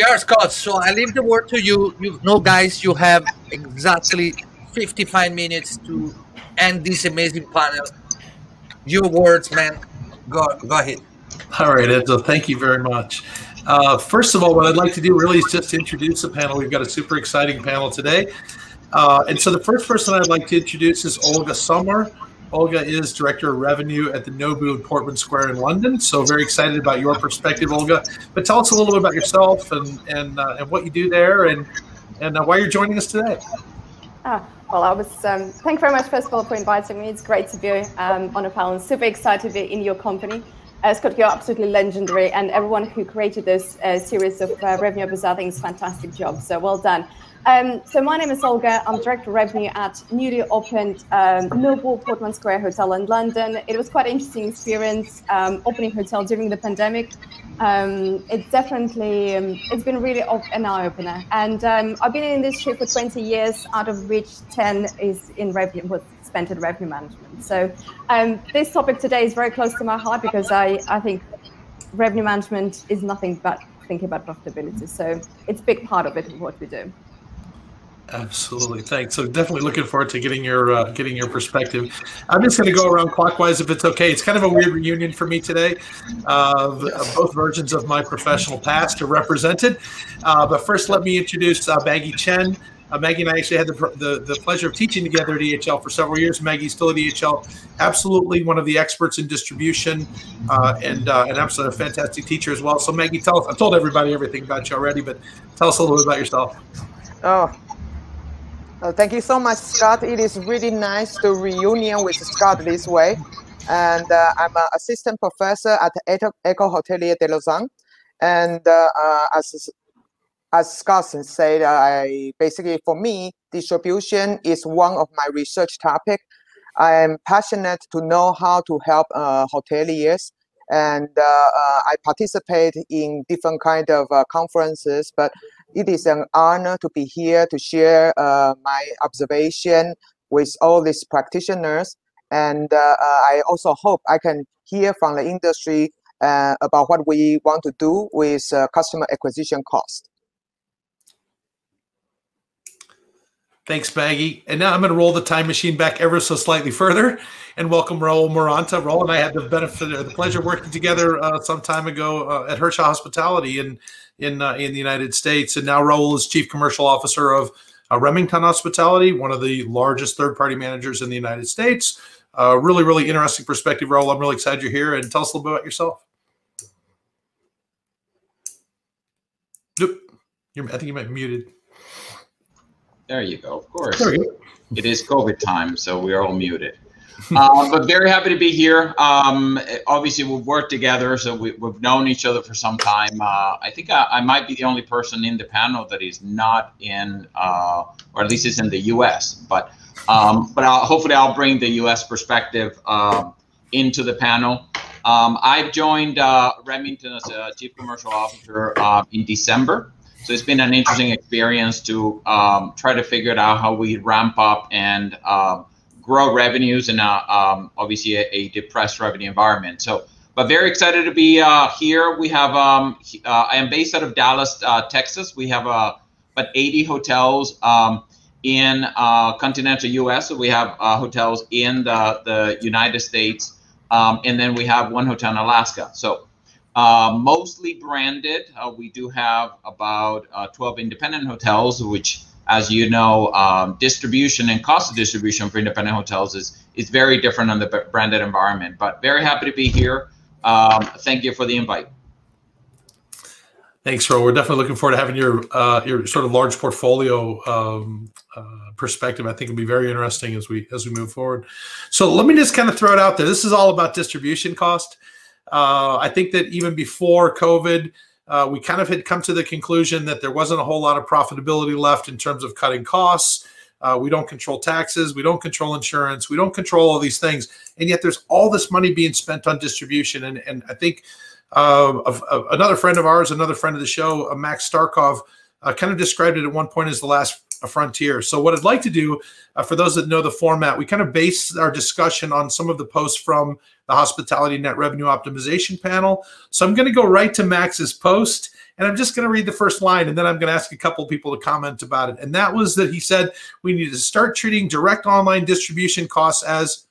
We are, Scott. So I leave the word to you. You know, guys, you have exactly 55 minutes to end this amazing panel. Your words, man. Go, go ahead. All right, Enzo, thank you very much. Uh, first of all, what I'd like to do really is just introduce the panel. We've got a super exciting panel today. Uh, and so the first person I'd like to introduce is Olga Sommer. Olga is Director of Revenue at the Nobu in Portman Square in London. So very excited about your perspective, Olga. But tell us a little bit about yourself and and, uh, and what you do there and and uh, why you're joining us today. Ah, well, I was. Um, thank you very much, first of all, for inviting me. It's great to be um, on a panel. Super excited to be in your company. Uh, Scott, you're absolutely legendary, and everyone who created this uh, series of uh, revenue I think, is fantastic job. So well done. Um, so my name is Olga. I'm Director of Revenue at newly opened um, Nobu Portman Square Hotel in London. It was quite an interesting experience um, opening hotel during the pandemic. Um, it's definitely um, it's been really an eye opener. And um, I've been in this industry for 20 years, out of which 10 is in revenue was spent in revenue management. So this topic today is very close to my heart because I I think revenue management is nothing but thinking about profitability. So it's a big part of it what we do. Absolutely, thanks. So definitely looking forward to getting your uh, getting your perspective. I'm just going to go around clockwise if it's okay. It's kind of a weird reunion for me today. Uh. Both versions of my professional past are represented. Uh, but first, let me introduce uh, Maggie Chen. Uh, Maggie and I actually had the, the, the, pleasure of teaching together at EHL for several years. Maggie's still at EHL, absolutely one of the experts in distribution uh, and uh, an absolute fantastic teacher as well. So, Maggie, tell us, I've told everybody everything about you already, but tell us a little bit about yourself. Oh, uh, thank you so much, Scott. It is really nice to reunion with Scott this way. And uh, I'm an assistant professor at École Hôtelière de Lausanne. And uh, uh as as Scott said, I basically for me, distribution is one of my research topic. I am passionate to know how to help uh, hoteliers, and I participate in different kind of conferences. But it is an honor to be here to share uh, my observation with all these practitioners. And uh, uh, I also hope I can hear from the industry uh, about what we want to do with uh, customer acquisition cost. Thanks, Maggie. And now I'm going to roll the time machine back ever so slightly further and welcome Raul Moranta. Raul and I had the benefit, the pleasure working together uh, some time ago uh, at Hersha Hospitality in in uh, in the United States, and now Raul is Chief Commercial Officer of uh, Remington Hospitality, one of the largest third party managers in the United States. Uh, really, really interesting perspective, Raul. I'm really excited you're here, and tell us a little bit about yourself. Nope. You're, I think you might be muted. There you go. Of course. It is COVID time, so we are all muted. Uh, but very happy to be here. Um, obviously, we've worked together, so we, have known each other for some time. Uh, I think I, I, might be the only person in the panel that is not in, uh, or at least is in the U.S. But um, but I'll, hopefully, I'll bring the U.S. perspective um, into the panel. Um, I've joined uh, Remington as a chief commercial officer uh, in December. So it's been an interesting experience to um, try to figure out how we ramp up and uh, grow revenues in a, um, obviously a, a, depressed revenue environment. So, but very excited to be uh, here. We have um, uh, I am based out of Dallas, uh, Texas. We have uh, about 80 hotels um, in uh, continental U.S. So we have uh, hotels in the the United States, um, and then we have one hotel in Alaska. So uh, mostly branded. We do have about uh, 12 independent hotels, which, as you know, um, distribution and cost of distribution for independent hotels is is very different on the branded environment. But very happy to be here. Um, thank you for the invite. Thanks, Ro. We're definitely looking forward to having your uh, your sort of large portfolio um, uh, perspective. I think it'll be very interesting as we as we move forward. So let me just kind of throw it out there. This is all about distribution cost. Uh, I think that even before COVID, uh, we kind of had come to the conclusion that there wasn't a whole lot of profitability left in terms of cutting costs. Uh, we don't control taxes. We don't control insurance. We don't control all these things. And yet there's all this money being spent on distribution. And, and I think uh, of, another friend of ours, another friend of the show, uh, Max Starkov, uh, kind of described it at one point as the last a frontier. So what I'd like to do, uh, for those that know the format, we kind of base our discussion on some of the posts from the Hospitality Net Revenue Optimization panel. So I'm going to go right to Max's post. And I'm just going to read the first line, and then I'm going to ask a couple people to comment about it. And that was that he said we need to start treating direct online distribution costs as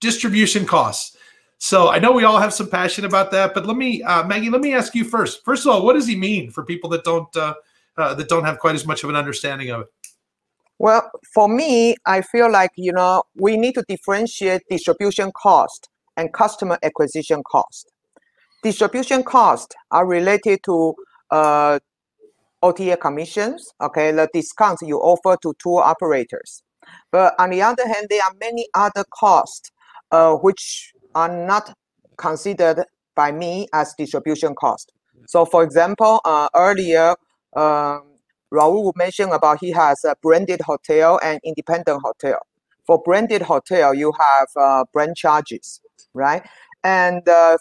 distribution costs. So I know we all have some passion about that, but let me, uh, Maggie, let me ask you first. First of all, what does he mean for people that don't uh, uh, that don't have quite as much of an understanding of it? Well, for me, I feel like you know we need to differentiate distribution cost and customer acquisition cost. Distribution costs are related to uh, OTA commissions, okay, the discounts you offer to tour operators. But on the other hand, there are many other costs uh, which are not considered by me as distribution cost. So for example, uh, earlier, um, Raul mentioned about he has a branded hotel and independent hotel. For branded hotel, you have uh, brand charges, right? And uh,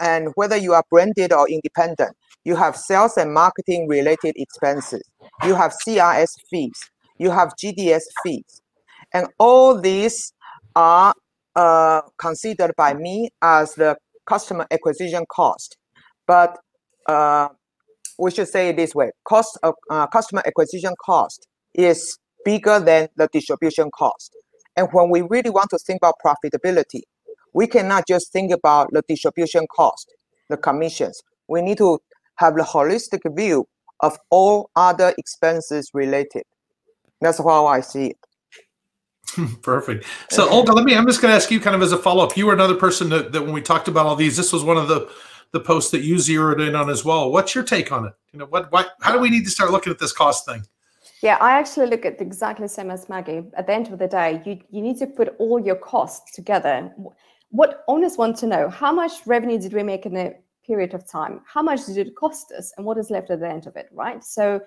and whether you are branded or independent, you have sales and marketing related expenses. You have CRS fees. You have GDS fees. And all these are uh, considered by me as the customer acquisition cost. But uh, we should say it this way, cost of uh, customer acquisition cost is bigger than the distribution cost. And when we really want to think about profitability, we cannot just think about the distribution cost, the commissions. We need to have the holistic view of all other expenses related. That's how I see it. Perfect. So Olga, let me, I'm just going to ask you kind of as a follow-up. You were another person that, that when we talked about all these, this was one of the, the post that you zeroed in on as well. What's your take on it? You know, what, what, how do we need to start looking at this cost thing? Yeah, I actually look at exactly the same as Maggie. At the end of the day, you, you need to put all your costs together. What owners want to know, how much revenue did we make in a period of time? How much did it cost us? And what is left at the end of it, right? So,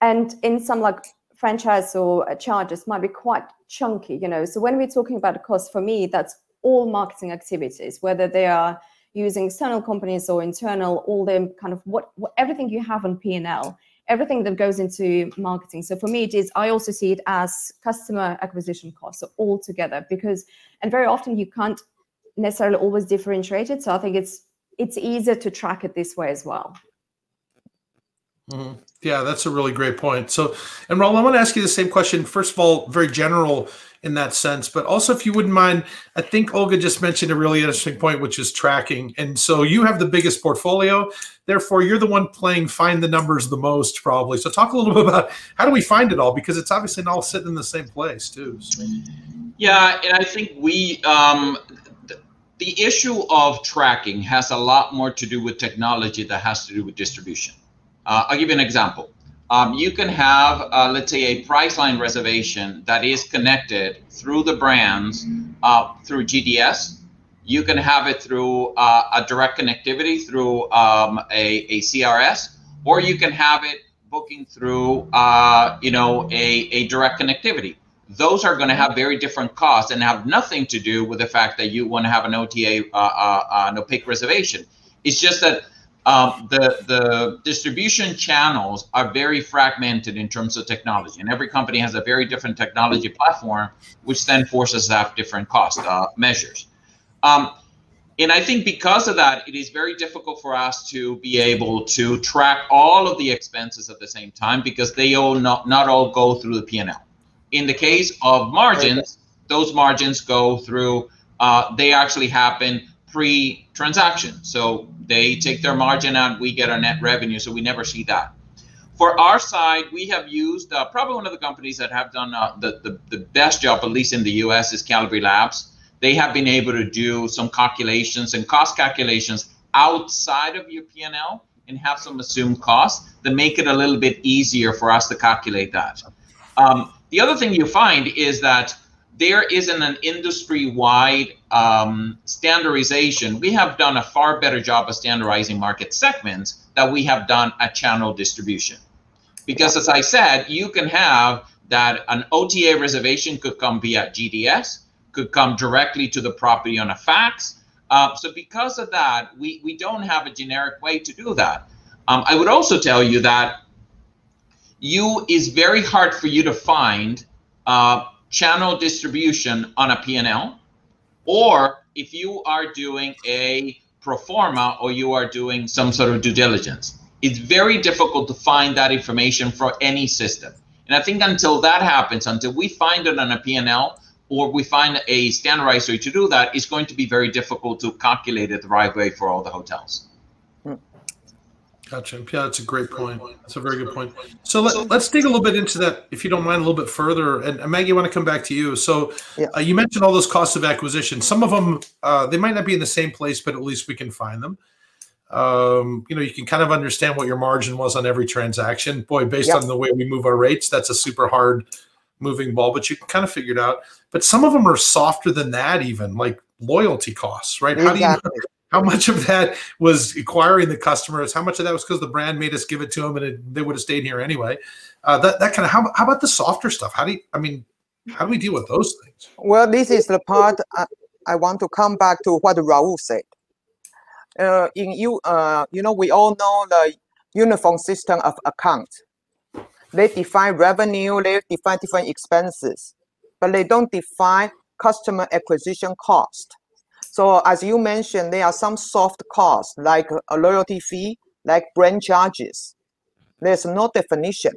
and in some like franchise or uh, charges might be quite chunky, you know. So when we're talking about cost, for me, that's all marketing activities, whether they are using external companies or internal, all the kind of what, what everything you have on P&L, everything that goes into marketing. So for me, it is, I also see it as customer acquisition costs so all together because, and very often you can't necessarily always differentiate it. So I think it's, it's easier to track it this way as well. Mm-hmm. Yeah, that's a really great point. So, and Raul, I want to ask you the same question. First of all, very general in that sense, but also if you wouldn't mind, I think Olga just mentioned a really interesting point, which is tracking. And so you have the biggest portfolio, therefore you're the one playing find the numbers the most, probably. So talk a little bit about how do we find it all because it's obviously not all sitting in the same place too. So. Yeah, and I think we um, the issue of tracking has a lot more to do with technology that has to do with distribution. Uh, I'll give you an example. Um, you can have, uh, let's say, a Priceline reservation that is connected through the brands uh, through GDS. You can have it through uh, a direct connectivity through um, a, a CRS, or you can have it booking through, uh, you know, a, a direct connectivity. Those are going to have very different costs and have nothing to do with the fact that you want to have an OTA, uh, an opaque reservation. It's just that um, the the distribution channels are very fragmented in terms of technology, and every company has a very different technology platform, which then forces have different cost uh, measures. Um, and I think because of that, it is very difficult for us to be able to track all of the expenses at the same time because they all not not all go through the P&L. In the case of margins, those margins go through. Uh, they actually happen pre-transaction. So they take their margin out, we get our net revenue, so we never see that. For our side, we have used uh, probably one of the companies that have done uh, the, the, the best job, at least in the US, is Colibri Labs. They have been able to do some calculations and cost calculations outside of your P&L and have some assumed costs that make it a little bit easier for us to calculate that. Um, the other thing you find is that there isn't an industry-wide um, standardization. We have done a far better job of standardizing market segments that we have done at channel distribution. Because as I said, you can have that an OTA reservation could come via GDS, could come directly to the property on a fax. Uh, so because of that, we, we don't have a generic way to do that. Um, I would also tell you that you is very hard for you to find uh, channel distribution on a P&L, or if you are doing a pro forma or you are doing some sort of due diligence. It's very difficult to find that information for any system. And I think until that happens, until we find it on a P&L or we find a standardized way to do that, it's going to be very difficult to calculate it the right way for all the hotels. Gotcha. Yeah, that's a great point. That's a very good point. So let, us dig a little bit into that, if you don't mind, a little bit further. And, and Maggie, I want to come back to you. So yeah. uh, you mentioned all those costs of acquisition. Some of them, uh, they might not be in the same place, but at least we can find them. Um, you know, you can kind of understand what your margin was on every transaction. Boy, based yep. on the way we move our rates, that's a super hard moving ball, but you can kind of figure it out. But some of them are softer than that, even like loyalty costs, right? Exactly. How do you how much of that was acquiring the customers? How much of that was because the brand made us give it to them and it, they would have stayed here anyway? Uh, that that kind of how, how about the softer stuff? How do you, I mean, how do we deal with those things? Well, this is the part I, I want to come back to what Raul said. Uh, in you, uh, you know, we all know the uniform system of account. They define revenue, they define different expenses, but they don't define customer acquisition cost. So as you mentioned, there are some soft costs like a loyalty fee, like brand charges. There's no definition,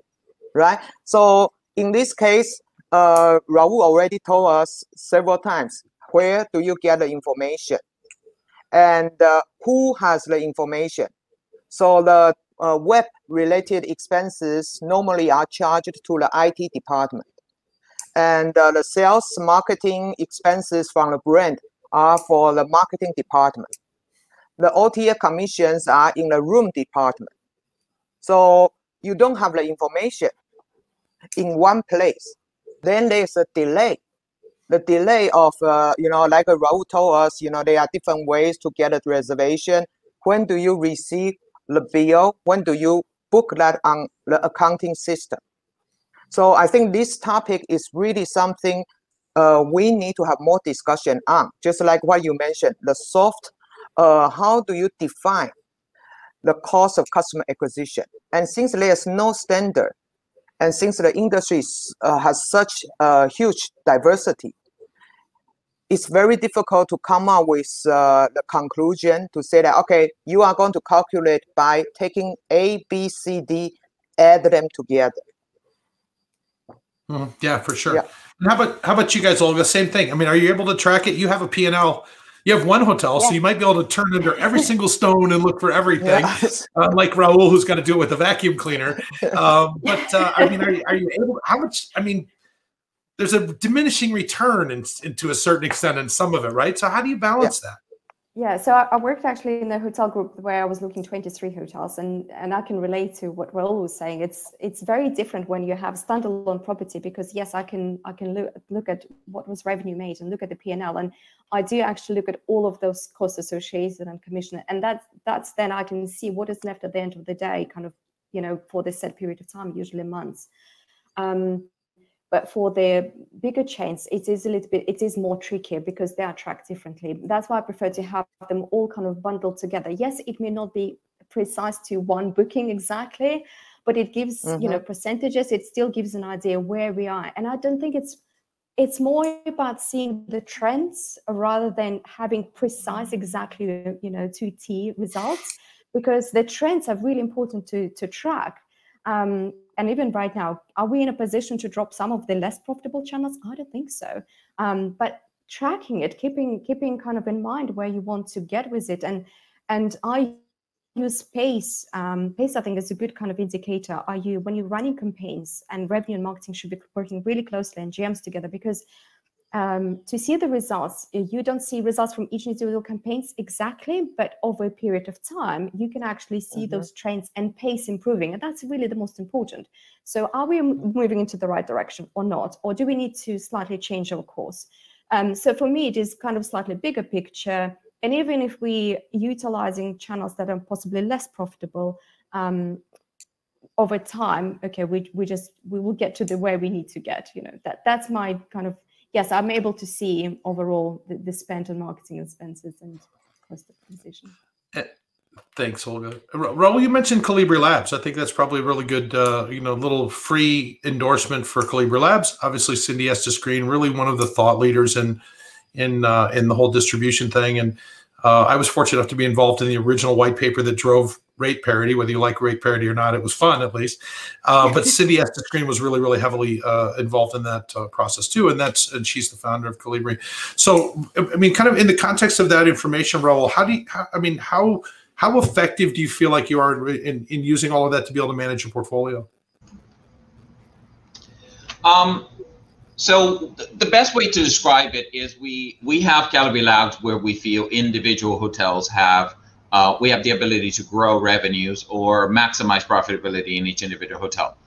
right? So in this case, uh, Raul already told us several times, where do you get the information? And uh, who has the information? So the uh, web-related expenses normally are charged to the IT department. And uh, the sales marketing expenses from the brand are for the marketing department. The OTA commissions are in the room department. So you don't have the information in one place. Then there's a delay. The delay of, uh, you know, like Raul told us, you know, there are different ways to get a reservation. When do you receive the bill? When do you book that on the accounting system? So I think this topic is really something uh, we need to have more discussion on, just like what you mentioned, the soft, uh, how do you define the cost of customer acquisition? And since there's no standard, and since the industry uh, has such a huge diversity, it's very difficult to come up with uh, the conclusion to say that, okay, you are going to calculate by taking A, B, C, D, add them together. Mm, yeah, for sure. Yeah. how about how about you guys, Olga? Same thing. I mean, are you able to track it? You have a P&L. You have one hotel, yeah. so you might be able to turn under every single stone and look for everything, yes. uh, like Raul, who's going to do it with a vacuum cleaner. Um, but uh, I mean, are you, are you able? How much? I mean, there's a diminishing return in, in, to a certain extent in some of it, right? So how do you balance yeah. that? Yeah, so I, I, worked actually in the hotel group where I was looking 23 hotels, and and I can relate to what Raul was saying. It's it's very different when you have standalone property because yes, I can I can look look at what was revenue made and look at the P and L, and I do actually look at all of those costs associated and commission, and that's that's then I can see what is left at the end of the day, kind of you know for this set period of time, usually months. Um, but for the bigger chains, it is a little bit, it is more trickier because they are tracked differently. That's why I prefer to have them all kind of bundled together. Yes, it may not be precise to one booking exactly, but it gives, mm-hmm. you know, percentages. It still gives an idea where we are. And I don't think it's it's more about seeing the trends rather than having precise exactly you know to t results because the trends are really important to to track um, and even right now, are we in a position to drop some of the less profitable channels? I don't think so. Um, but tracking it, keeping keeping kind of in mind where you want to get with it, and and I use pace. Um, pace, I think, is a good kind of indicator. Are you when you're running campaigns and revenue and marketing should be working really closely and GMs together because um, to see the results, you don't see results from each individual campaigns exactly, but over a period of time, you can actually see mm-hmm. those trends and pace improving. And that's really the most important. So are we moving into the right direction or not? Or do we need to slightly change our course? Um, so for me, it is kind of slightly bigger picture. And even if we utilizing channels that are possibly less profitable, um, over time, okay, we, we just, we will get to the where we need to get, you know, that that's my kind of yes, I'm able to see overall the, the spend on marketing expenses and cost optimization. Uh, Thanks, Olga. Raul, you mentioned Colibri Labs. I think that's probably a really good, uh, you know, little free endorsement for Colibri Labs. Obviously, Cindy Estis Green, really one of the thought leaders in in uh, in the whole distribution thing. And uh, I was fortunate enough to be involved in the original white paper that drove rate parity. Whether you like rate parity or not, it was fun at least. Uh, but Cindy Estis Green was really, really heavily uh, involved in that uh, process too, and that's and she's the founder of Colibri. So, I mean, kind of in the context of that information, Raul, how do you? How, I mean, how how effective do you feel like you are in, in using all of that to be able to manage your portfolio? Um, so the best way to describe it is we we have Colibri Labs where we feel individual hotels have uh, we have the ability to grow revenues or maximize profitability in each individual hotel.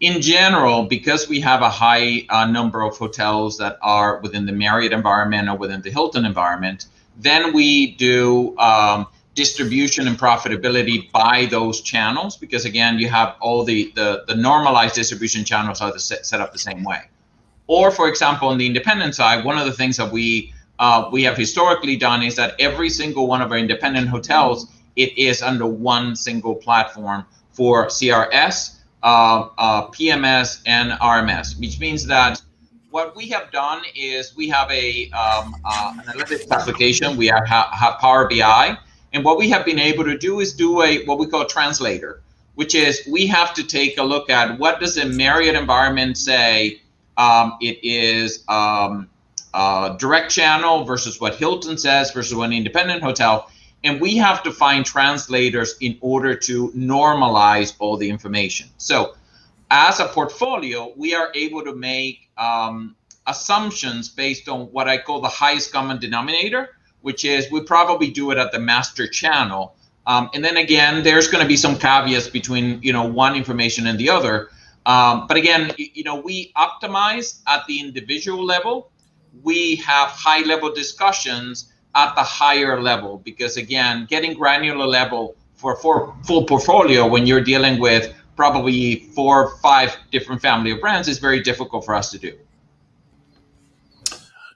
In general, because we have a high uh, number of hotels that are within the Marriott environment or within the Hilton environment, then we do um, distribution and profitability by those channels because again you have all the the, the normalized distribution channels are set, set up the same way or for example on the independent side one of the things that we uh, we have historically done is that every single one of our independent hotels it is under one single platform for crs uh, uh, pms and rms which means that what we have done is we have a um, uh, analytics application we have, have power bi and what we have been able to do is do a what we call a translator, which is we have to take a look at what does a Marriott environment say um, it is um, direct channel versus what Hilton says versus what an independent hotel. And we have to find translators in order to normalize all the information. So as a portfolio, we are able to make um, assumptions based on what I call the highest common denominator which is we probably do it at the master channel. Um, and then again, there's going to be some caveats between you know one information and the other. Um, but again, you know, we optimize at the individual level. We have high level discussions at the higher level because again, getting granular level for for full portfolio when you're dealing with probably four or five different family of brands is very difficult for us to do.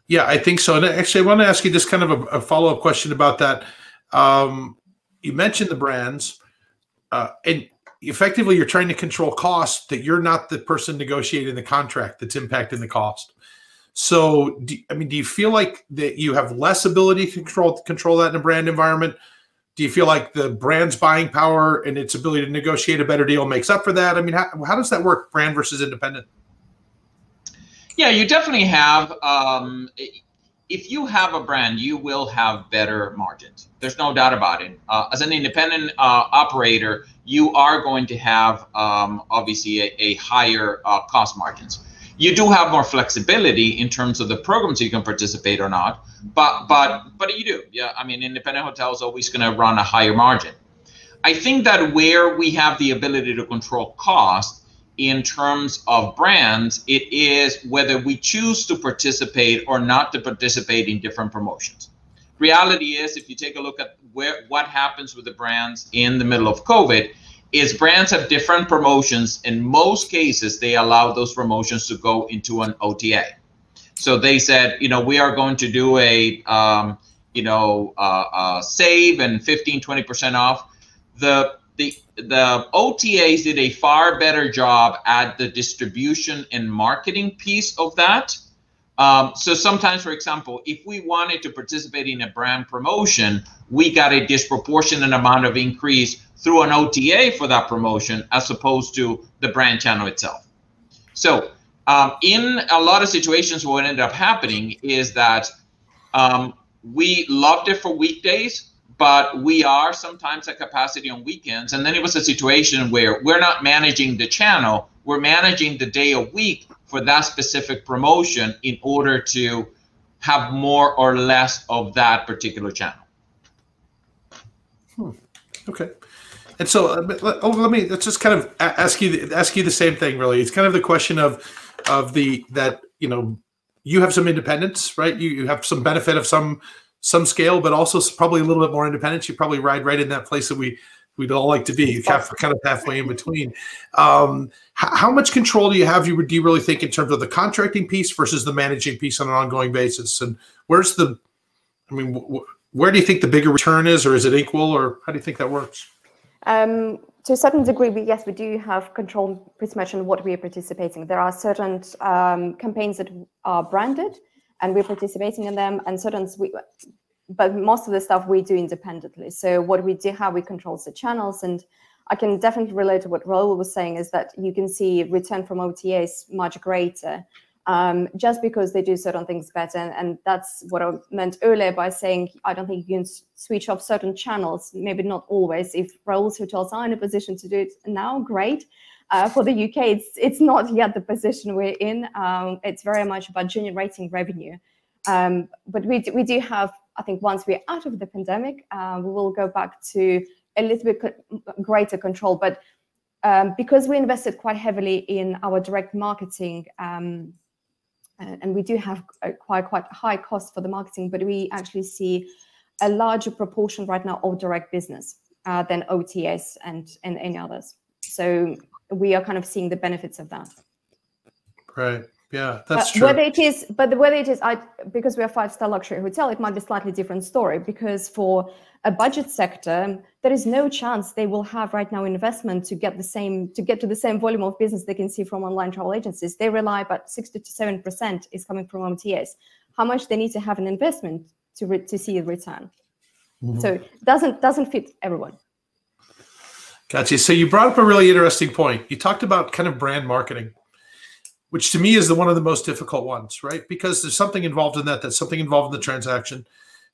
Yeah, I think so. And actually, I want to ask you just kind of a, a follow up question about that. Um, you mentioned the brands, uh, and effectively, you're trying to control costs that you're not the person negotiating the contract that's impacting the cost. So, do, I mean, do you feel like that you have less ability to control control that in a brand environment? Do you feel like the brand's buying power and its ability to negotiate a better deal makes up for that? I mean, how, how does that work, brand versus independent? Yeah, you definitely have. Um, if you have a brand, you will have better margins. There's no doubt about it. Uh, as an independent uh, operator, you are going to have um, obviously a, a higher uh, cost margins. You do have more flexibility in terms of the programs you can participate or not, but but but you do. Yeah, I mean, independent hotel is always going to run a higher margin. I think that where we have the ability to control cost in terms of brands, it is whether we choose to participate or not to participate in different promotions. Reality is, if you take a look at where what happens with the brands in the middle of COVID, is brands have different promotions. In most cases, they allow those promotions to go into an OTA. So they said, you know, we are going to do a, um, you know, uh, uh, save and 15, 20% off. The the the OTAs did a far better job at the distribution and marketing piece of that. Um, so sometimes, for example, if we wanted to participate in a brand promotion, we got a disproportionate amount of increase through an OTA for that promotion as opposed to the brand channel itself. So um, in a lot of situations, what ended up happening is that um, we loved it for weekdays, but we are sometimes at capacity on weekends. And then it was a situation where we're not managing the channel, we're managing the day of week for that specific promotion in order to have more or less of that particular channel. Hmm. Okay. And so, uh, oh, let me let's just kind of ask you ask you the same thing. Really, it's kind of the question of of the that you know you have some independence, right? You you have some benefit of some some scale, but also probably a little bit more independence. You probably ride right in that place that we we'd all like to be, You have kind of halfway in between. Um, how, how, much control do you have? You do you really think in terms of the contracting piece versus the managing piece on an ongoing basis? And where's the, I mean, where do you think the bigger return is, or is it equal, or how do you think that works? Um, to a certain degree, we, yes, we do have control pretty much on what we are participating. There are certain um, campaigns that are branded, and we're participating in them, and certain we, but most of the stuff we do independently. So what we do, how we control the channels, and I can definitely relate to what Raul was saying is that you can see return from OTAs much greater um, just because they do certain things better. And, and, that's what I meant earlier by saying I don't think you can switch off certain channels, maybe not always. If Raul's hotels are in a position to do it now, great. Uh, for the UK, it's it's not yet the position we're in. Um, it's very much about generating revenue. Um, but we do, we do have, I think, once we're out of the pandemic, uh, we will go back to a little bit co- greater control. But um, because we invested quite heavily in our direct marketing um, and we do have a quite quite high cost for the marketing, but we actually see a larger proportion right now of direct business uh, than OTAs and and any others. So we are kind of seeing the benefits of that. Right. Yeah, that's uh, true. Whether it is, but whether it is, I because we're a five-star luxury hotel, it might be slightly different story. Because for a budget sector, there is no chance they will have right now investment to get the same to get to the same volume of business they can see from online travel agencies. They rely about sixty to seven percent is coming from OTAs. How much they need to have an investment to re- to see a return? Mm-hmm. So doesn't doesn't fit everyone. Gotcha. So you brought up a really interesting point. You talked about kind of brand marketing which to me is the one of the most difficult ones, right? Because there's something involved in that. That's something involved in the transaction.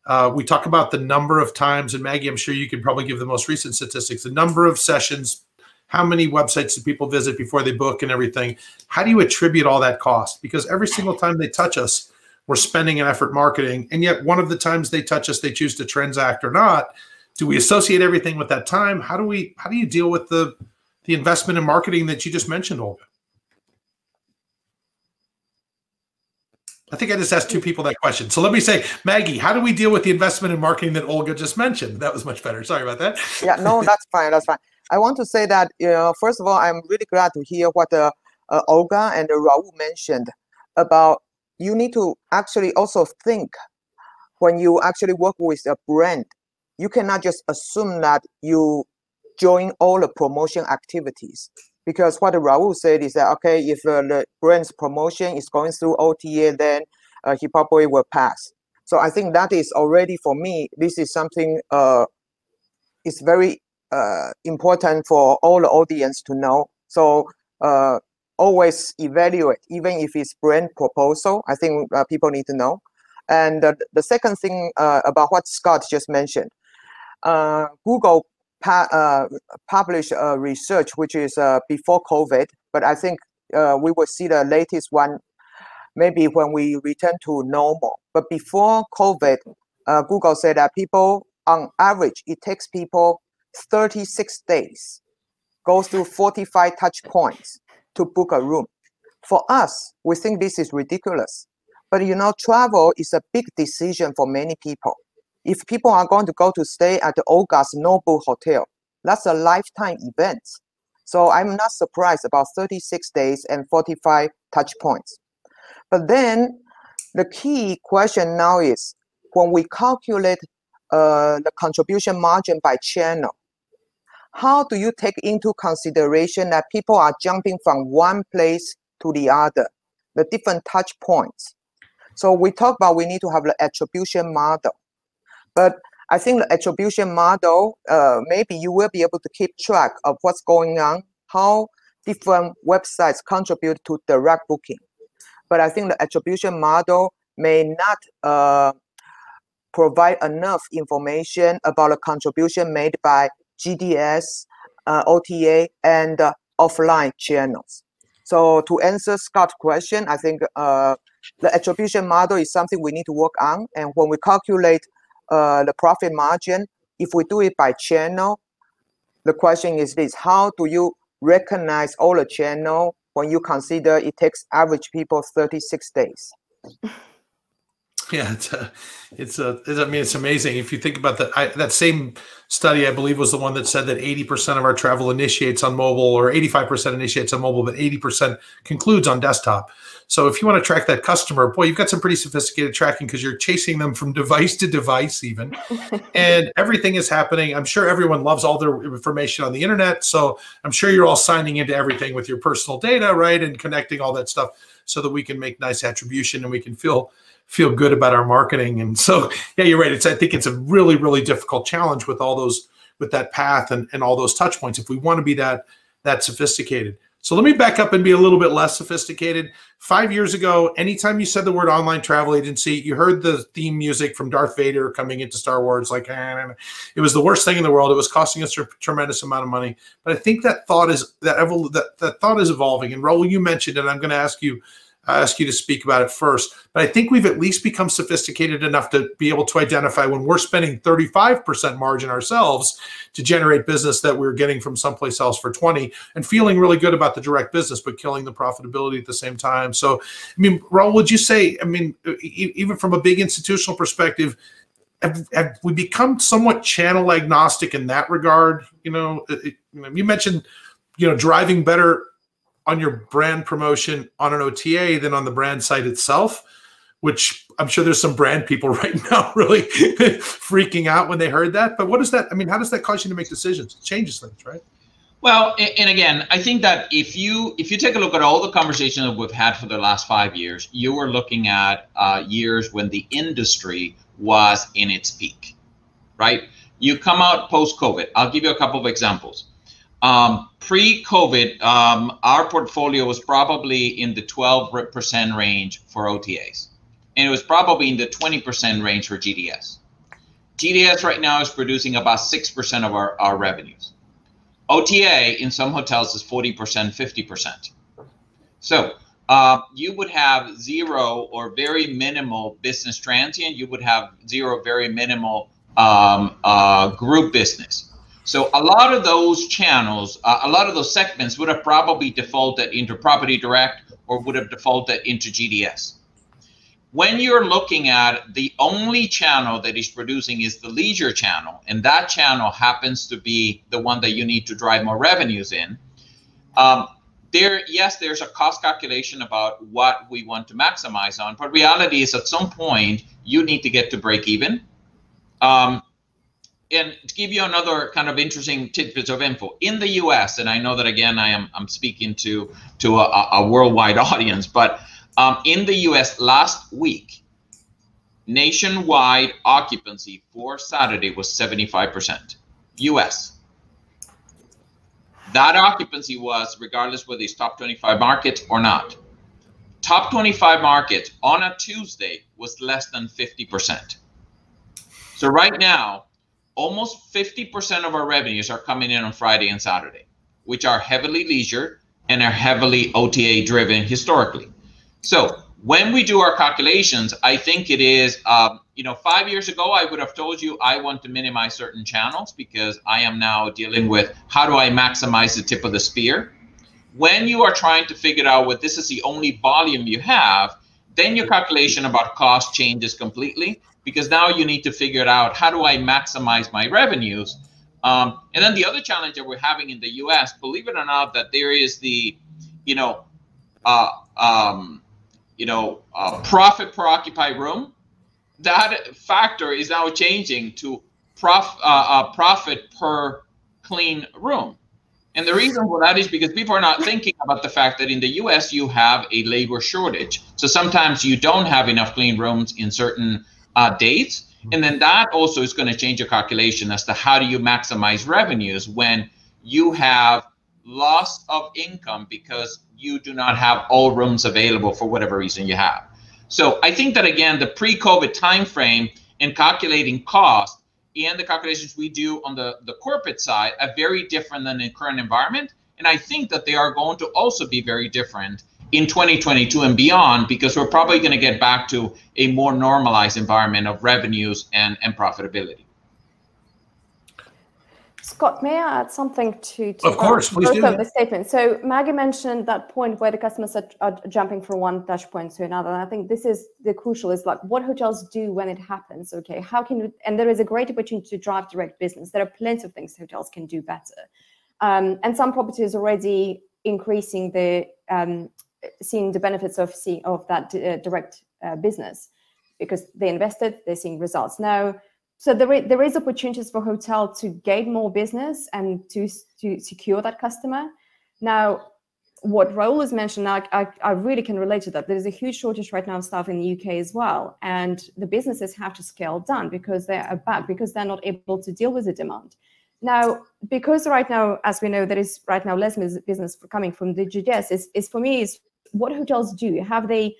Uh, we talk about the number of times, and Maggie, I'm sure you can probably give the most recent statistics. The number of sessions, how many websites do people visit before they book, and everything. How do you attribute all that cost? Because every single time they touch us, we're spending an effort marketing, and yet one of the times they touch us, they choose to transact or not. Do we associate everything with that time? How do we? How do you deal with the the investment in marketing that you just mentioned, Olga? I think I just asked two people that question. So let me say, Maggie, how do we deal with the investment in marketing that Olga just mentioned? That was much better. Sorry about that. yeah, no, that's fine. That's fine. I want to say that, you know, first of all, I'm really glad to hear what uh, uh, Olga and uh, Raul mentioned about you need to actually also think when you actually work with a brand, you cannot just assume that you join all the promotion activities because what Raul said is that okay, if uh, the brand's promotion is going through OTA, then uh, he probably will pass. So I think that is already for me. This is something uh, is very uh, important for all the audience to know. So uh, always evaluate, even if it's brand proposal. I think uh, people need to know. And the second thing uh, about what Scott just mentioned, uh, Google uh, published a research which is uh, before COVID, but I think uh, we will see the latest one maybe when we return to normal. But before COVID, uh, Google said that people, on average, it takes people 36 days, goes through 45 touch points to book a room. For us, we think this is ridiculous. But you know, travel is a big decision for many people if people are going to go to stay at the Olga's Nobu Hotel, that's a lifetime event. So I'm not surprised about 36 days and 45 touch points. But then the key question now is when we calculate uh, the contribution margin by channel, how do you take into consideration that people are jumping from one place to the other, the different touch points? So we talk about we need to have the attribution model. But I think the attribution model, uh, maybe you will be able to keep track of what's going on, how different websites contribute to direct booking. But I think the attribution model may not uh, provide enough information about the contribution made by GDS, uh, OTA, and uh, offline channels. So to answer Scott's question, I think uh, the attribution model is something we need to work on. And when we calculate Uh, the profit margin, if we do it by channel, the question is this, how do you recognize all the channel when you consider it takes average people 36 days? Yeah, it's a, it's a, it's, I mean, it's amazing if you think about that. I, that same study, I believe, was the one that said that 80% of our travel initiates on mobile, or 85% initiates on mobile, but 80% concludes on desktop. So if you want to track that customer, boy, you've got some pretty sophisticated tracking because you're chasing them from device to device, even, and everything is happening. I'm sure everyone loves all their information on the internet, so I'm sure you're all signing into everything with your personal data, right, and connecting all that stuff so that we can make nice attribution and we can feel feel good about our marketing. And so, yeah, you're right. It's I think it's a really really difficult challenge with all those with that path and, and all those touch points if we want to be that that sophisticated. So let me back up and be a little bit less sophisticated. Five years ago, anytime you said the word online travel agency, you heard the theme music from Darth Vader coming into Star Wars. Like, eh, it was the worst thing in the world. It was costing us a tremendous amount of money. But I think that thought is that that, that thought is evolving. And Raul, you mentioned, and I'm going to ask you I ask you to speak about it first. But I think we've at least become sophisticated enough to be able to identify when we're spending 35% margin ourselves to generate business that we're getting from someplace else for 20 and feeling really good about the direct business, but killing the profitability at the same time. So, I mean, Raul, would you say, I mean, even from a big institutional perspective, have, have we become somewhat channel agnostic in that regard? You know, it, you mentioned, you know, driving better on your brand promotion on an OTA than on the brand site itself, which I'm sure there's some brand people right now really freaking out when they heard that. But what does that, I mean, how does that cause you to make decisions? It changes things, right? Well, and again, I think that if you if you take a look at all the conversations that we've had for the last five years, you were looking at uh, years when the industry was in its peak, right? You come out post COVID. I'll give you a couple of examples. Um, Pre-COVID, um, our portfolio was probably in the 12% range for OTAs, and it was probably in the 20% range for GDS. GDS right now is producing about 6% of our, our revenues. OTA in some hotels is 40%, 50%. So uh, you would have zero or very minimal business transient. You would have zero, very minimal um, uh, group business. So a lot of those channels, uh, a lot of those segments would have probably defaulted into Property Direct or would have defaulted into GDS. When you're looking at the only channel that is producing is the leisure channel, and that channel happens to be the one that you need to drive more revenues in, um, there, yes, there's a cost calculation about what we want to maximize on, but reality is at some point you need to get to break even. Um, and to give you another kind of interesting tidbits of info in the U.S., and I know that again I am I'm speaking to to a, a worldwide audience, but um, in the U.S. last week, nationwide occupancy for Saturday was 75%. U.S. That occupancy was regardless whether it's top 25 markets or not. Top 25 markets on a Tuesday was less than 50%. So right now, almost 50% of our revenues are coming in on Friday and Saturday, which are heavily leisure and are heavily OTA driven historically. So when we do our calculations, I think it is, um, you know, five years ago, I would have told you I want to minimize certain channels because I am now dealing with how do I maximize the tip of the spear. When you are trying to figure out what this is the only volume you have, then your calculation about cost changes completely because now you need to figure out how do I maximize my revenues. Um, and then the other challenge that we're having in the U.S., believe it or not, that there is the, you know, uh, um, you know, uh, profit per occupied room. That factor is now changing to prof, uh, uh profit per clean room. And the reason for that is because people are not thinking about the fact that in the US you have a labor shortage. So sometimes you don't have enough clean rooms in certain uh, dates. And then that also is going to change your calculation as to how do you maximize revenues when you have loss of income because you do not have all rooms available for whatever reason you have. So I think that again, the pre-COVID timeframe and calculating cost and the calculations we do on the, the corporate side are very different than the current environment. And I think that they are going to also be very different in 2022 and beyond because we're probably going to get back to a more normalized environment of revenues and, and profitability. Scott, may I add something to, to of course, please both do. of the statements? So Maggie mentioned that point where the customers are, are, jumping from one touch point to another. And I think this is the crucial is like what hotels do when it happens. Okay, how can we, and there is a great opportunity to drive direct business. There are plenty of things hotels can do better, um, and some properties already increasing the um, seeing the benefits of seeing of that uh, direct uh, business because they invested, they're seeing results now so there is, there is opportunities for hotel to gain more business and to, to secure that customer. Now, what Raul has mentioned, I, I, I, really can relate to that. There's a huge shortage right now of staff in the UK as well. And the businesses have to scale down because they are back, because they're not able to deal with the demand. Now, because right now, as we know, there is right now less business coming from the GDS, is, is for me, is what hotels do. Have they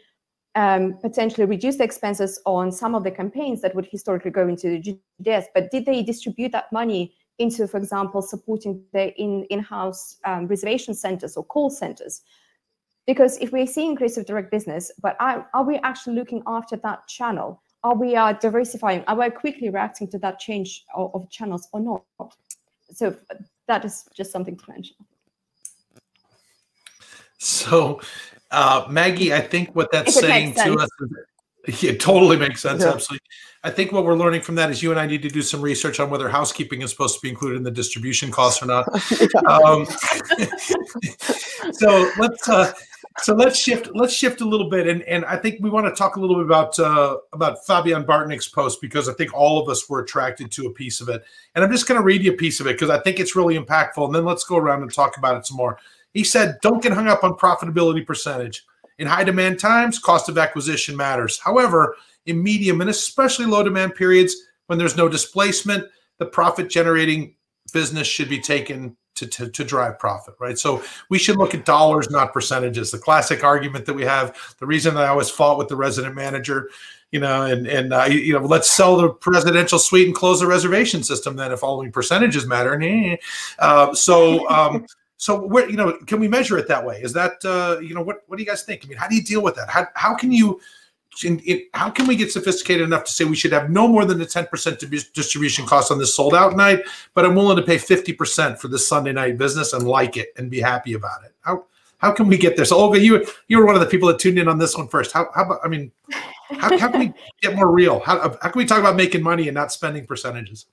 um, potentially reduced the expenses on some of the campaigns that would historically go into the GDS, but did they distribute that money into, for example, supporting the in, in-house um, reservation centers or call centers? Because if we see increase of direct business, but are, are we actually looking after that channel? Are we are diversifying? Are we quickly reacting to that change of, of channels or not? So that is just something to mention. So uh, Maggie, I think what that's saying to us is, it totally makes sense. Yeah. Absolutely. I think what we're learning from that is you and I need to do some research on whether housekeeping is supposed to be included in the distribution costs or not. um, so let's uh, so let's shift let's shift a little bit, and and I think we want to talk a little bit about uh, about Fabian Bartnick's post because I think all of us were attracted to a piece of it, and I'm just going to read you a piece of it because I think it's really impactful, and then let's go around and talk about it some more. He said, don't get hung up on profitability percentage. In high demand times, cost of acquisition matters. However, in medium and especially low demand periods, when there's no displacement, the profit generating business should be taken to, to, to, drive profit, right? So we should look at dollars, not percentages. The classic argument that we have, the reason that I always fought with the resident manager, you know, and and uh, you know, let's sell the presidential suite and close the reservation system. Then, if only percentages matter, uh, so um, so where you know can we measure it that way? Is that uh, you know what what do you guys think? I mean, how do you deal with that? How how can you in, in, how can we get sophisticated enough to say we should have no more than a 10% distribution cost on this sold out night, but I'm willing to pay 50% for this Sunday night business and like it and be happy about it? How how can we get there? So Olga, you you were one of the people that tuned in on this one first. How how about I mean, how, how can we get more real? How how can we talk about making money and not spending percentages?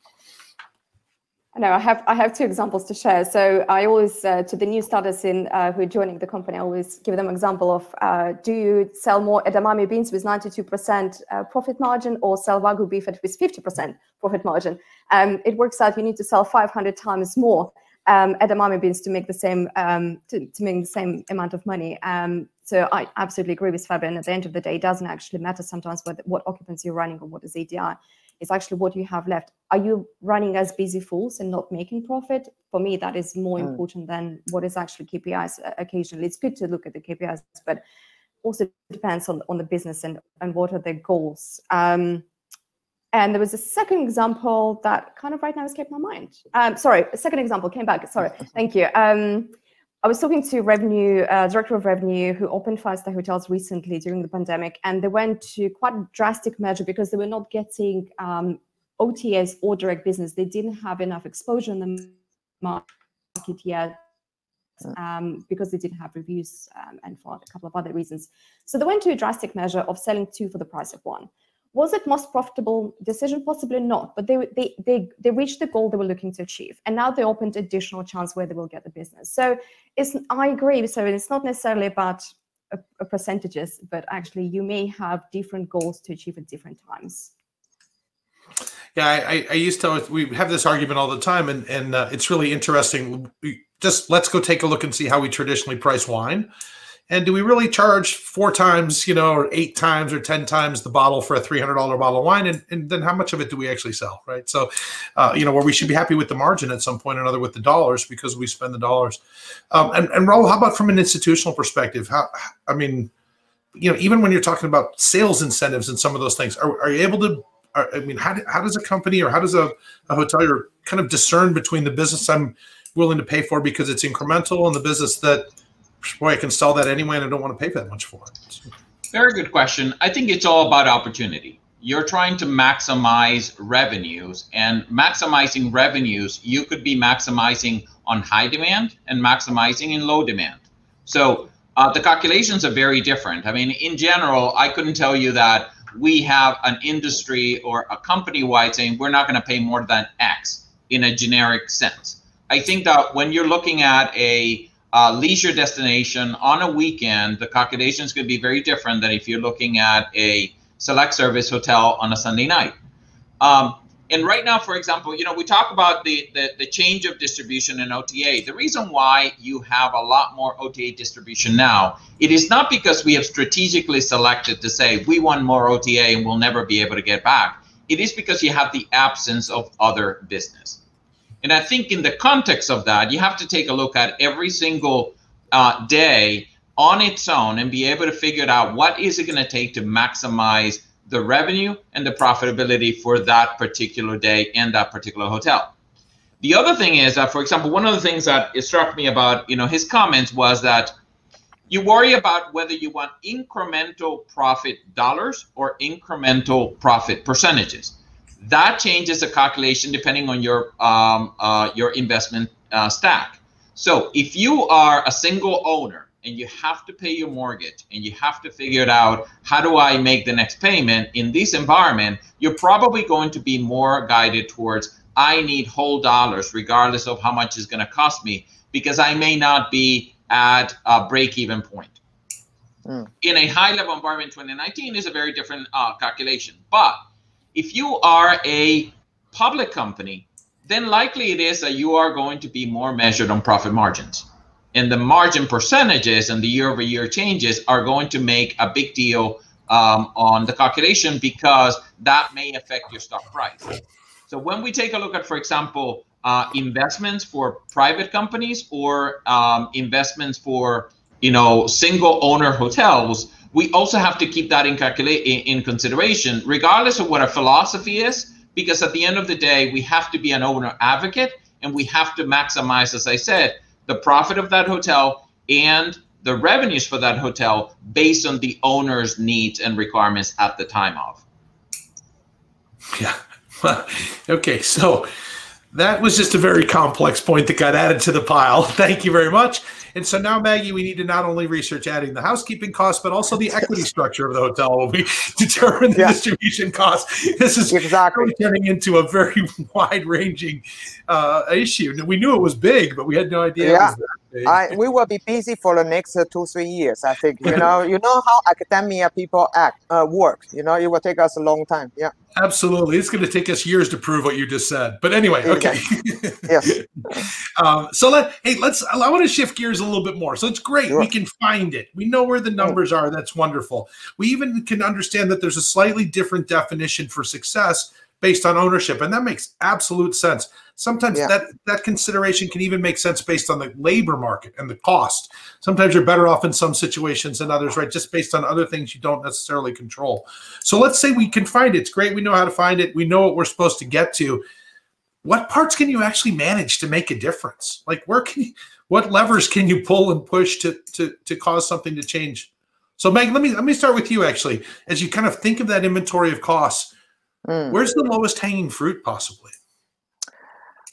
No, I have I have two examples to share. So I always uh, to the new starters in uh, who are joining the company, I always give them example of uh, do you sell more edamame beans with 92% uh, profit margin or sell wagyu beef at with 50% profit margin? Um, it works out you need to sell 500 times more um, edamame beans to make the same um, to, to, make the same amount of money. Um, so I absolutely agree with Fabian. At the end of the day, it doesn't actually matter sometimes what what occupancy you're running or what is ADR is actually what you have left. Are you running as busy fools and not making profit? For me, that is more mm. important than what is actually KPIs occasionally. It's good to look at the KPIs, but also depends on, on the business and, and what are their goals. Um, and there was a second example that kind of right now escaped my mind. Um, sorry, a second example came back. Sorry, thank you. Um, I was talking to revenue uh, director of revenue who opened five star hotels recently during the pandemic, and they went to quite a drastic measure because they were not getting um, OTAs or direct business. They didn't have enough exposure in the market yet. Um, because they didn't have reviews um, and for a couple of other reasons. So they went to a drastic measure of selling two for the price of one. Was it most profitable decision? Possibly not, but they, they, they, they reached the goal they were looking to achieve. And now they opened additional chance where they will get the business. So it's, I agree. So it's not necessarily about a, a percentages, but actually you may have different goals to achieve at different times. Yeah, I, I used to. We have this argument all the time, and and uh, it's really interesting. Just let's go take a look and see how we traditionally price wine. And do we really charge four times, you know, or eight times or 10 times the bottle for a $300 bottle of wine? And, and then how much of it do we actually sell, right? So, uh, you know, where we should be happy with the margin at some point or another with the dollars because we spend the dollars. Um, and, and Raul, how about from an institutional perspective? How, I mean, you know, even when you're talking about sales incentives and some of those things, are, are you able to, are, I mean, how, how does a company or how does a, a hotelier kind of discern between the business I'm willing to pay for because it's incremental and the business that – boy, I can sell that anyway, and I don't want to pay that much for it. Very good question. I think it's all about opportunity. you're trying to maximize revenues and maximizing revenues you could be maximizing on high demand and maximizing in low demand so uh, the calculations are very different i mean in general i couldn't tell you that we have an industry or a company wide saying we're not going to pay more than x in a generic sense i think that when you're looking at a uh, leisure destination on a weekend the calculations could be very different than if you're looking at a select service hotel on a Sunday night. Um, and right now, for example, you know, we talk about the, the, the change of distribution in OTA. The reason why you have a lot more OTA distribution now, it is not because we have strategically selected to say we want more OTA and we'll never be able to get back. It is because you have the absence of other business. And I think in the context of that, you have to take a look at every single uh, day on its own and be able to figure out what is it going to take to maximize the revenue and the profitability for that particular day and that particular hotel. The other thing is that, for example, one of the things that struck me about you know his comments was that you worry about whether you want incremental profit dollars or incremental profit percentages. That changes the calculation depending on your um, uh, your investment uh, stack. So if you are a single owner and you have to pay your mortgage and you have to figure it out how do i make the next payment in this environment you're probably going to be more guided towards i need whole dollars regardless of how much it's going to cost me because i may not be at a break even point mm. in a high level environment 2019 is a very different uh, calculation but if you are a public company then likely it is that you are going to be more measured on profit margins and the margin percentages and the year over year changes are going to make a big deal um, on the calculation because that may affect your stock price. So when we take a look at, for example, uh, investments for private companies or um, investments for you know single owner hotels, we also have to keep that in calculate in, in consideration, regardless of what our philosophy is. Because at the end of the day, we have to be an owner advocate and we have to maximize, as I said, the profit of that hotel and the revenues for that hotel based on the owner's needs and requirements at the time of. Yeah. okay. So that was just a very complex point that got added to the pile. Thank you very much. And so now, Maggie, we need to not only research adding the housekeeping costs, but also the equity structure of the hotel when we determine the yeah. distribution costs. This is exactly turning into a very wide ranging uh, issue. We knew it was big, but we had no idea. Yeah. I, we will be busy for the next uh, two three years. I think you know you know how academia people act uh, work. You know it will take us a long time. Yeah. Absolutely, it's going to take us years to prove what you just said. But anyway, okay. yes. um, so let hey let's. I want to shift gears a little bit more. So it's great. Sure. We can find it. We know where the numbers are. That's wonderful. We even can understand that there's a slightly different definition for success based on ownership, and that makes absolute sense. Sometimes yeah. that that consideration can even make sense based on the labor market and the cost. Sometimes you're better off in some situations than others, right? Just based on other things you don't necessarily control. So let's say we can find it. It's great. We know how to find it. We know what we're supposed to get to. What parts can you actually manage to make a difference? Like where can you, what levers can you pull and push to to to cause something to change? So Meg, let me let me start with you actually. As you kind of think of that inventory of costs, mm. where's the lowest hanging fruit possibly?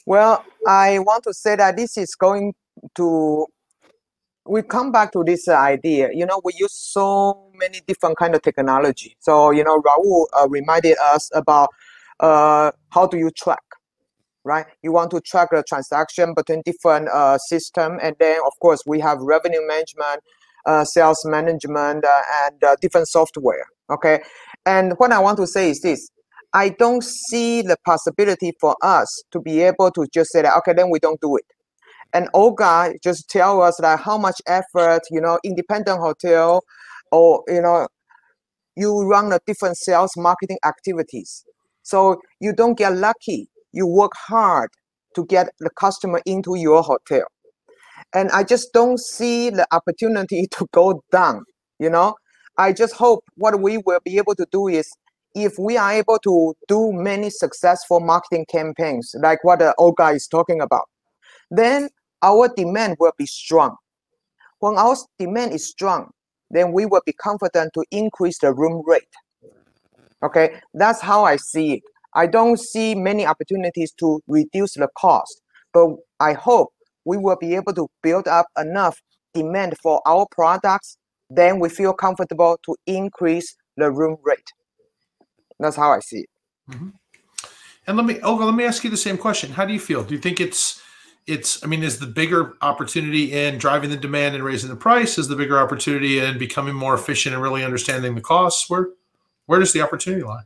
Well, I want to say that this is going to we come back to this idea. You know, we use so many different kind of technology. So you know, Raul uh, reminded us about uh, how do you track, right? You want to track the transaction between different uh, system, and then of course we have revenue management, uh, sales management, uh, and uh, different software. Okay, and what I want to say is this: I don't see the possibility for us to be able to just say that, okay, then we don't do it. And Olga just tell us that how much effort, you know, independent hotel or, you know, you run a different sales marketing activities. So you don't get lucky. You work hard to get the customer into your hotel. And I just don't see the opportunity to go down, you know. I just hope what we will be able to do is if we are able to do many successful marketing campaigns, like what uh, the old guy is talking about, then our demand will be strong. When our demand is strong, then we will be confident to increase the room rate. Okay, that's how I see it. I don't see many opportunities to reduce the cost, but I hope we will be able to build up enough demand for our products. Then we feel comfortable to increase the room rate. That's how I see it. Mm-hmm. And let me, Olga, let me ask you the same question. How do you feel? Do you think it's, it's, I mean, is the bigger opportunity in driving the demand and raising the price? Is the bigger opportunity in becoming more efficient and really understanding the costs? Where, where does the opportunity lie?